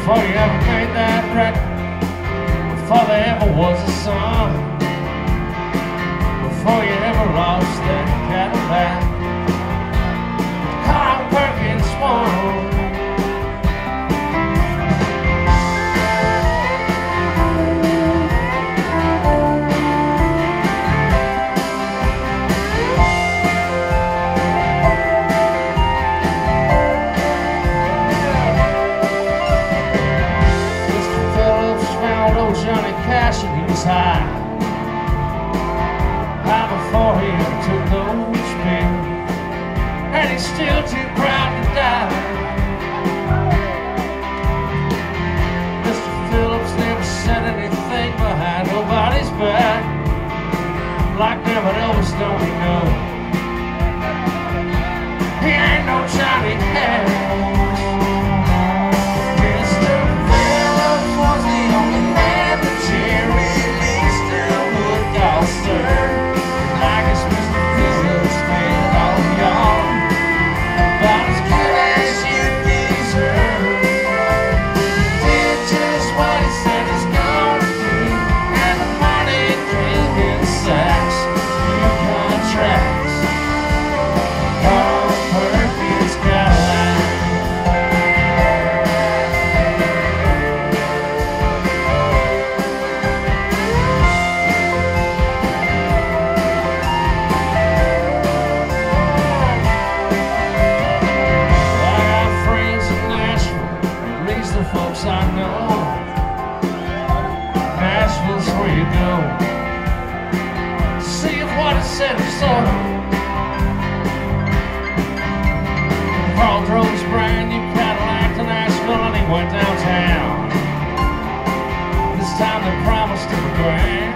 before you ever made that record, before there ever was a song, before you ever lost that Cadillac. And he was high. Before he took no spin. And he's still too proud to die. Mr. Phillips never said anything behind nobody's back. Like never Elvis, don't he know? He ain't no Johnny Cash. soul. Carl drove his brand new Cadillac to Nashville and he went downtown. This time they promised to forget.